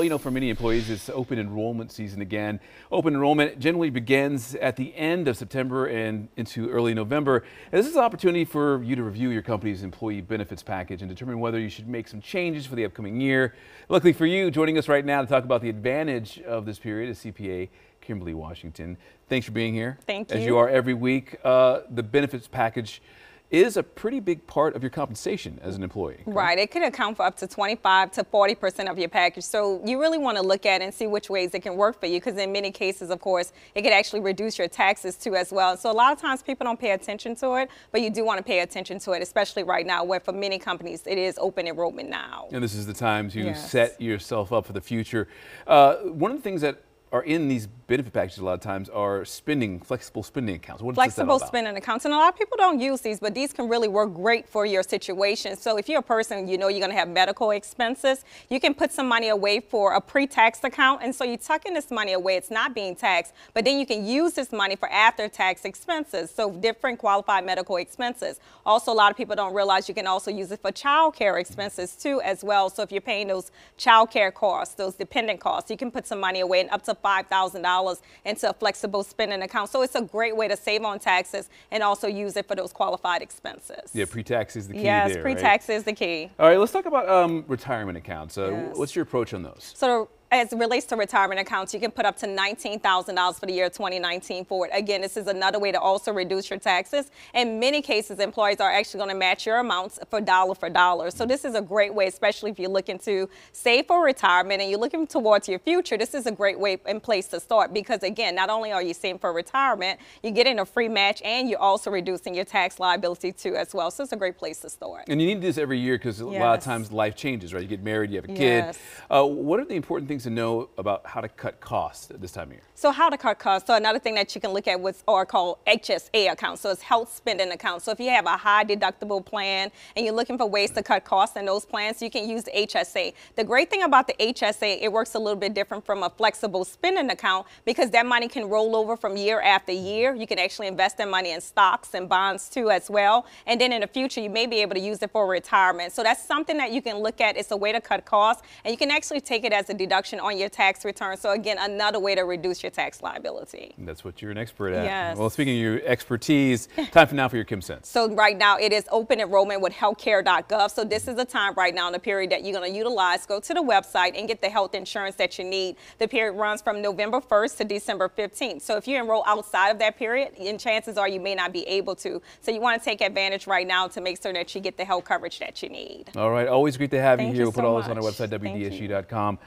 Well, you know, for many employees, it's open enrollment season again. Open enrollment generally begins at the end of September and into early November. And this is an opportunity for you to review your company's employee benefits package and determine whether you should make some changes for the upcoming year. Luckily for you, joining us right now to talk about the advantage of this period is CPA Kemberley Washington. Thanks for being here. Thank you. As you are every week, uh, the benefits package is a pretty big part of your compensation as an employee. Right. It can account for up to 25 to 40 percent of your package. So you really want to look at and see which ways it can work for you because in many cases, of course, it could actually reduce your taxes too as well. So a lot of times people don't pay attention to it, but you do want to pay attention to it, especially right now where for many companies it is open enrollment now. And this is the time to Yes. set yourself up for the future. Uh, one of the things that are in these benefit packages a lot of times are spending, flexible spending accounts. What is this all flexible spending accounts. And a lot of people don't use these, but these can really work great for your situation. So if you're a person, you know you're going to have medical expenses, you can put some money away for a pre-tax account. And so you tuck in this money away, it's not being taxed, but then you can use this money for after-tax expenses. So different qualified medical expenses. Also, a lot of people don't realize you can also use it for child care expenses too as well. So if you're paying those child care costs, those dependent costs, you can put some money away and up to $5,000 into a flexible spending account. So it's a great way to save on taxes and also use it for those qualified expenses. Yeah, pre-tax is the key Yes, there, right? pre-tax is the key. All right, let's talk about um, retirement accounts. Uh, Yes. What's your approach on those? So as it relates to retirement accounts, you can put up to $19,000 for the year 2019 forward. Again, this is another way to also reduce your taxes. In many cases, employees are actually going to match your amounts for dollar for dollar. So this is a great way, especially if you're looking to save for retirement and you're looking towards your future. This is a great way and place to start because again, not only are you saving for retirement, you're getting a free match and you're also reducing your tax liability too as well. So it's a great place to start. And you need this every year because a lot of times life changes, right? You get married, you have a kid. Yes. Uh, what are the important things to know about how to cut costs this time of year? So how to cut costs. So another thing that you can look at was are called HSA accounts. So it's health spending accounts. So if you have a high deductible plan and you're looking for ways to cut costs in those plans, you can use the HSA. The great thing about the HSA, it works a little bit different from a flexible spending account because that money can roll over from year after year. You can actually invest that money in stocks and bonds too as well. And then in the future, you may be able to use it for retirement. So that's something that you can look at. It's a way to cut costs and you can actually take it as a deduction on your tax return. So again, another way to reduce your tax liability. That's what you're an expert at. Yes. Well, speaking of your expertise, time for now for your Kim Sense. So right now it is open enrollment with healthcare.gov. So this is the time right now in the period that you're going to utilize. Go to the website and get the health insurance that you need. The period runs from November 1st to December 15th. So if you enroll outside of that period, and chances are you may not be able to. So you want to take advantage right now to make sure that you get the health coverage that you need. All right, always great to have you Thank here. you we'll put so all this on our website, WDSU.com.